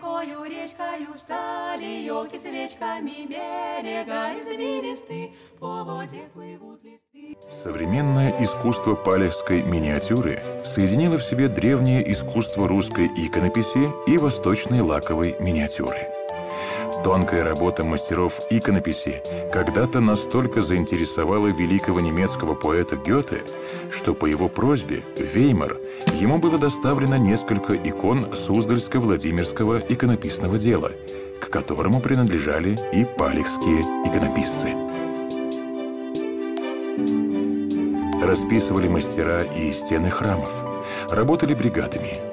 рекою, речкою стали елки свечками берега извилисты, по воде плывут листы. Современное искусство палехской миниатюры соединило в себе древнее искусство русской иконописи и восточной лаковой миниатюры. Тонкая работа мастеров иконописи когда-то настолько заинтересовала великого немецкого поэта Гёте, что по его просьбе Веймар ему было доставлено несколько икон Суздальско-Владимирского иконописного дела, к которому принадлежали и палехские иконописцы. Расписывали мастера и стены храмов, работали бригадами –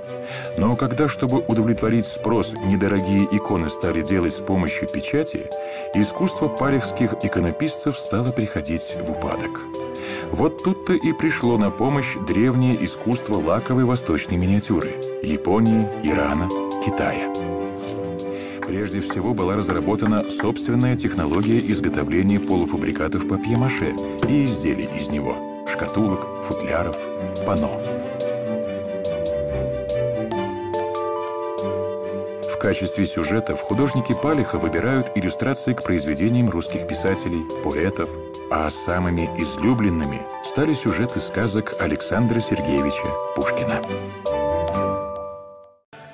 но когда, чтобы удовлетворить спрос, недорогие иконы стали делать с помощью печати, искусство парихских иконописцев стало приходить в упадок. Вот тут-то и пришло на помощь древнее искусство лаковой восточной миниатюры – Японии, Ирана, Китая. Прежде всего была разработана собственная технология изготовления полуфабрикатов папье-маше и изделий из него – шкатулок, футляров, панно. В качестве сюжетов художники Палиха выбирают иллюстрации к произведениям русских писателей, поэтов, а самыми излюбленными стали сюжеты сказок Александра Сергеевича Пушкина.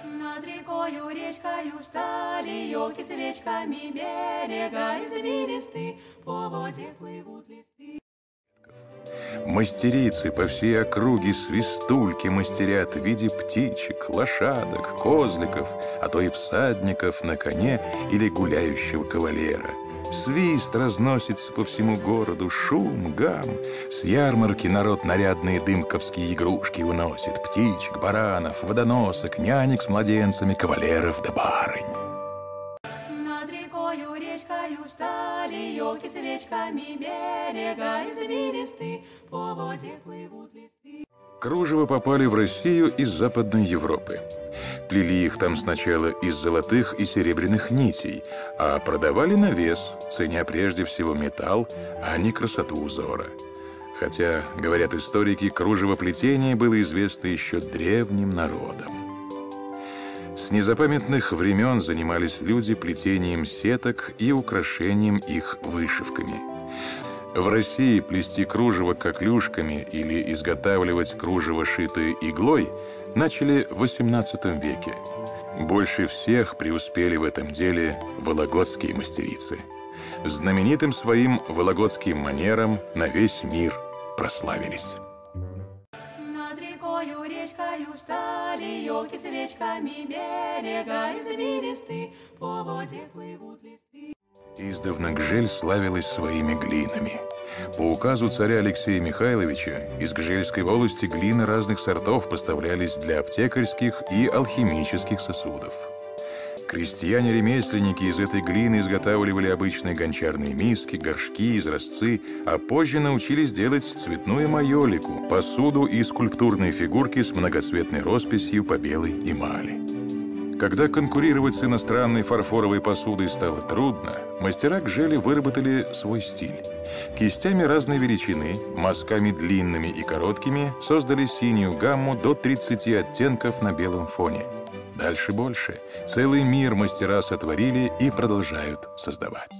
Над рекою, речкою стали елки свечками берега извилисты, по воде плывут листы. Мастерицы по всей округе свистульки мастерят в виде птичек, лошадок, козликов, а то и всадников на коне или гуляющего кавалера. Свист разносится по всему городу, шум, гам. С ярмарки народ нарядные дымковские игрушки выносит. Птичек, баранов, водоносок, нянек с младенцами, кавалеров да барынь. Речкою стали елки свечками берега извилисты, по воде плывут листы. Кружева попали в Россию из Западной Европы. Плели их там сначала из золотых и серебряных нитей, а продавали на вес, ценя прежде всего металл, а не красоту узора. Хотя, говорят историки, кружевоплетение было известно еще древним народам. С незапамятных времен занимались люди плетением сеток и украшением их вышивками. В России плести кружево коклюшками или изготавливать кружево, шитое иглой, начали в XVIII веке. Больше всех преуспели в этом деле вологодские мастерицы. Знаменитым своим вологодским манером на весь мир прославились. Елки свечками берега извилисты, по воде плывут листы. Издавна Гжель славилась своими глинами. По указу царя Алексея Михайловича из Гжельской волости глины разных сортов поставлялись для аптекарских и алхимических сосудов. Крестьяне-ремесленники из этой глины изготавливали обычные гончарные миски, горшки, изразцы, а позже научились делать цветную майолику, посуду и скульптурные фигурки с многоцветной росписью по белой эмали. Когда конкурировать с иностранной фарфоровой посудой стало трудно, мастера Гжели выработали свой стиль. Кистями разной величины, мазками длинными и короткими создали синюю гамму до 30 оттенков на белом фоне. Дальше больше. Целый мир мастера сотворили и продолжают создавать.